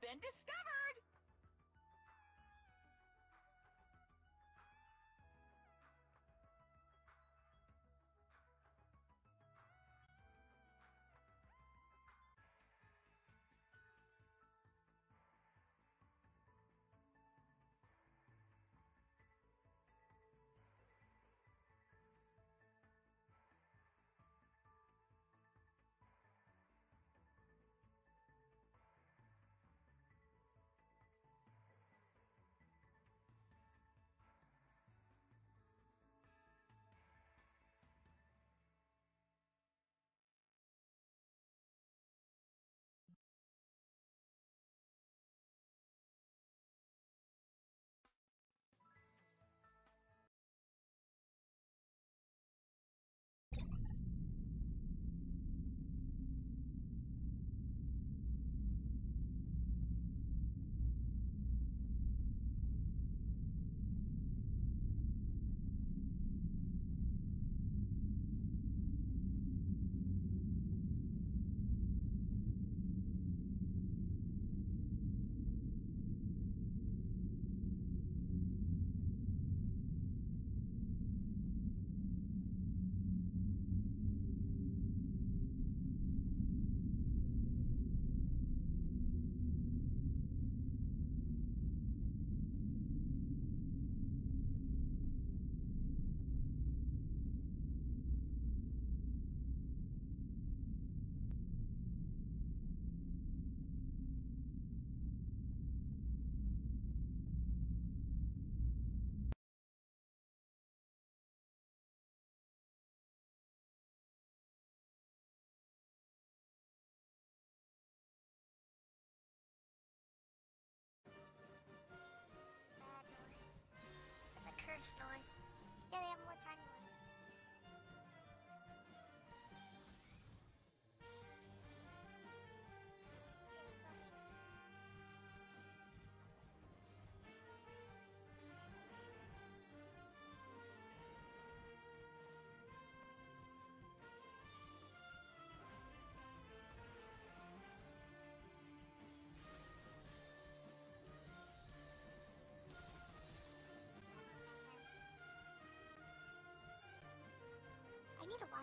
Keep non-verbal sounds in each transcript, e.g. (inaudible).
been discovered!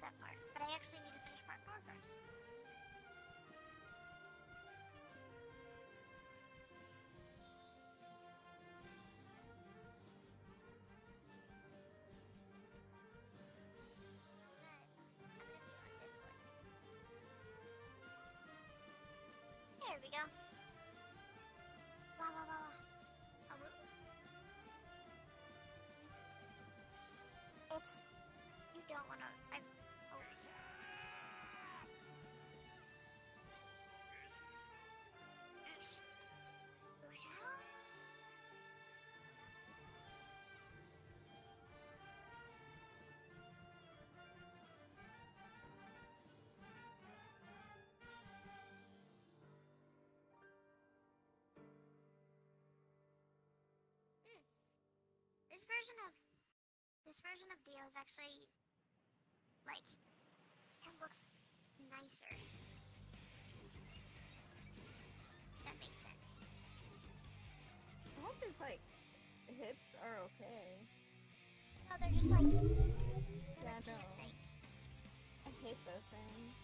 Watch that part, but I actually need to finish part four first. There we go. Version of this version of Dio is actually like it looks nicer. If that makes sense. I hope his like hips are okay. No, they're just like Yeah, peanut no. things. I hate those things.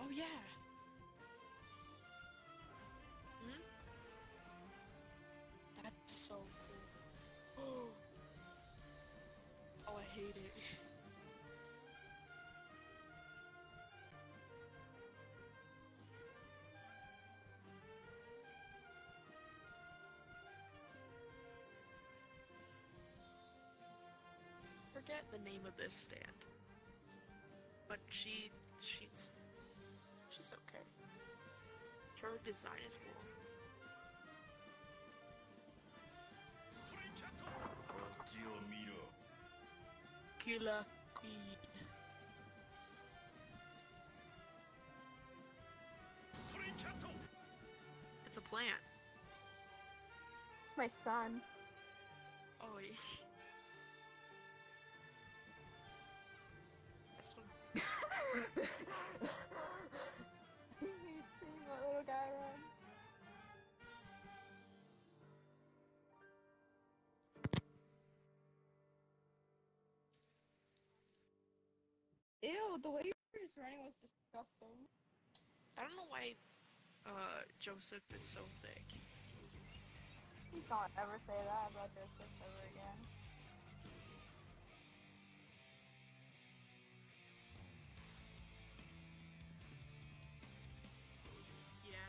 Oh yeah. Hmm? That's so cool. (gasps) Oh, I hate it. (laughs) Forget the name of this stand. But she, she's, she's okay. Her design is cool. Killer Queen. It's a plant. It's my son. Oh, yeah. (laughs) way you were just running was disgusting. I don't know why uh, Joseph is so thick. Please don't ever say that about Joseph ever again. Yeah.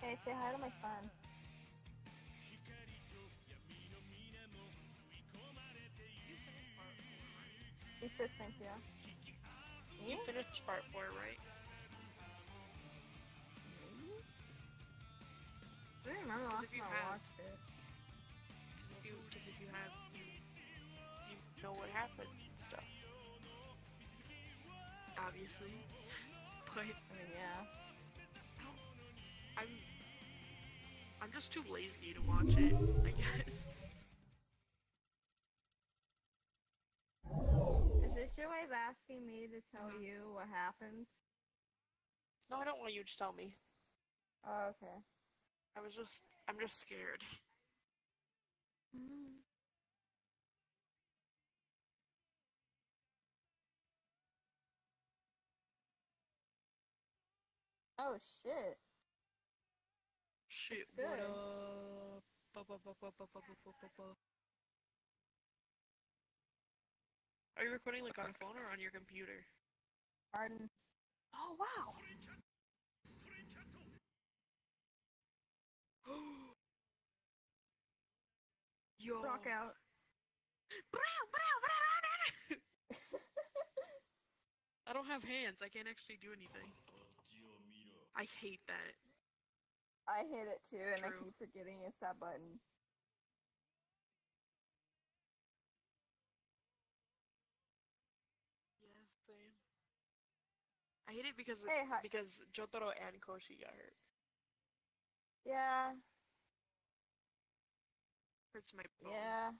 Hey, say hi to my son. He thank you. You finished part four, right? I don't remember last if you time I have- watched it. Because if you, because if you have, you, you know what happens and stuff. Obviously, (laughs) but I mean, yeah. I'm, I'm just too lazy to watch it. I guess. (laughs) Is this your way of asking me to tell Mhm. you what happens? No, I don't want you to tell me. Oh, okay. I was just, I'm just scared. Oh shit. Shit, good. Are you recording like on a phone or on your computer? Pardon. Oh wow! (gasps) Yo! Rock out. (laughs) I don't have hands. I can't actually do anything. I hate that. I hate it too, and I keep forgetting it's that button. I hate it because Hey, because Jotaro and Koichi got hurt. Yeah, Hurts my bones. yeah.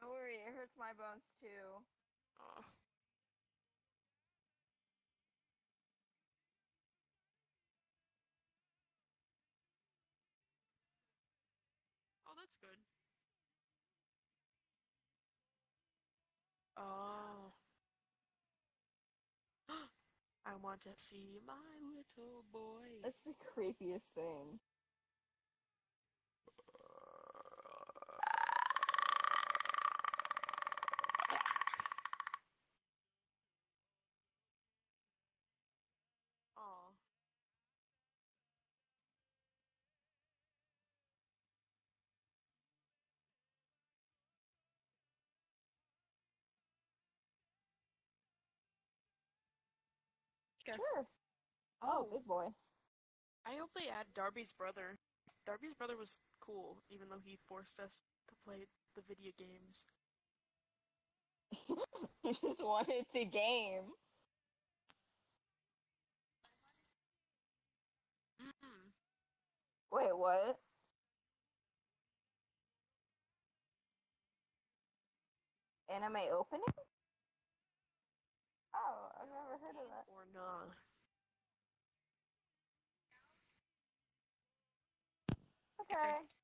Don't worry, it hurts my bones too. Aw. Oh, that's good. Oh. I want to see my little boy. That's the creepiest thing. Sure. Oh, oh, big boy. I hope they add D'Arby's brother. D'Arby's brother was cool, even though he forced us to play the video games. (laughs) you just wanted to game. Mm-mm. Wait, what? Anime opening? never heard of that. Or not. Okay.